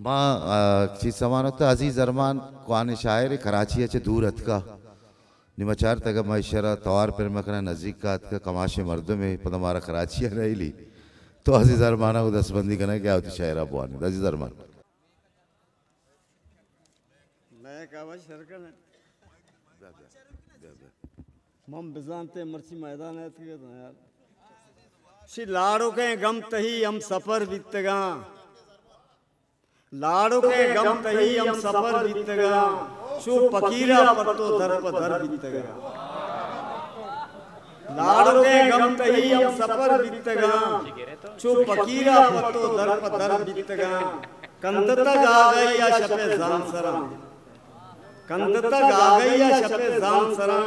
माँ चीज़ समान होता अज़ीज़ अरमान कुआन शायर कराची अच्छे दूर हतका निमचार तक मैशरा तवार पर मकना नज़दीक का हतका कमाशे मर्दों में पदमारा कराची रही ली। तो अज़ीज़ अरमाना को दसबंदी करना क्या होती शायरा बुआने अज़ीज़ अरमान। मम बिजानते मर्ची मैदान है तो यार। शी लाड़ो के गम तही हम सफ़र बीतगा लाड़ो के गम तही हम सफ़र बीतगा शो फकीरा पत्तो दर पर दर बीतगा लाड़ो के गम तही हम सफ़र बीतगा शो फकीरा पत्तो दर पर दर बीतगा कंदता गा गई या शपे जान सरा कंदता गा गई या शपे जान सरा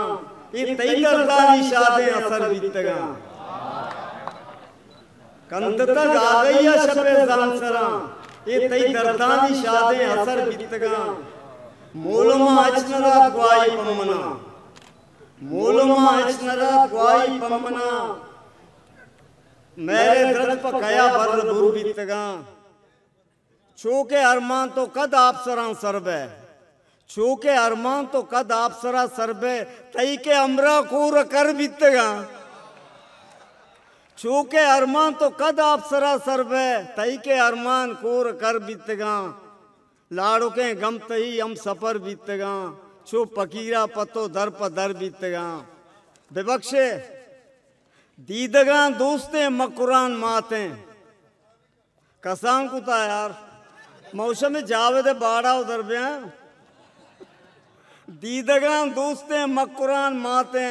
ये तई दर्दानी शादे असर बीतगा कंदता गा गई या शपे जान सरा ये तई दर्दानी शादे असर बीतगा। मूलमा अचनरा ग्वाई पमना मूलमा अचनरा ग्वाई पमना मेरे दर्द पर कया बर बुर बीतगा। छूके अरमान तो कद आप सरा सरबे। छूके अरमान तो कद आप सरा सरबे। तई के अमरा कूर कर बीतगा। छूके अरमान तो कद आप सरा सरबे तई के अरमान कूर कर बीतगा लाड़ो के गम तही हम सफ़र बीतगा छो पकीरा पतो दर पर दर बीतगा विबक्षे दीदगा दोस्ते मकुरान माते। कसां कुता यार? मौसम जावेद बाड़ा उधर बया दीदगा दोस्ते मकुरान माते।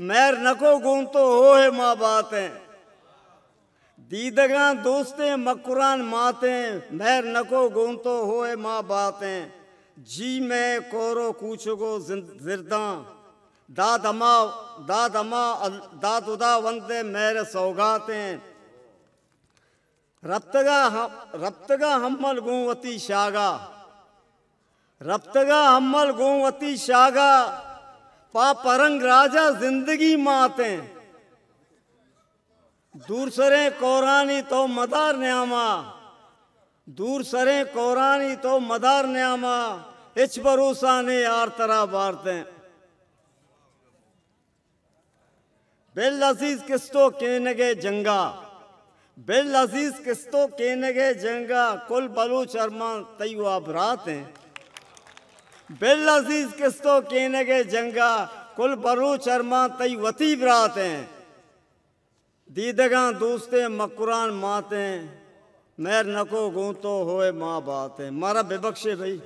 मैर नको गुम तो हो है माँ बातें। दीदगा दोस्ते मकुरान माते मैर नको गुम तो हो माँ बातें। जी मैं कोरो कूचगो जिरदा। दाद अमा दाद अमा दाद उदा वंदे मेरे सौगातें। रप्तगा रप्तगा हम्मल गुवती शागा। रप्तगा हम्मल गुवती शागा। पापरंग राजा ज़िंदगी माते। दूर सरे कोरानी तो मदार न्यामा। दूर सरे कोरानी तो मदार न्यामा। इच भरोसा ने यार तरह बारते। बेल अज़ीज़ किस्तो केनगे जंगा। बेल अज़ीज़ किस्तो केनगे जंगा। कुल बलूच अरमान तयु आबरात हैं। बेल अज़ीज़ किस्तो केनगे जंगा। कुल बलूच अरमान तयु वती बरात हैं। दीदगा दूसते मकुरान माते मैर नको गूंतो होए माँ बातें। मारा बेबख्शे भाई।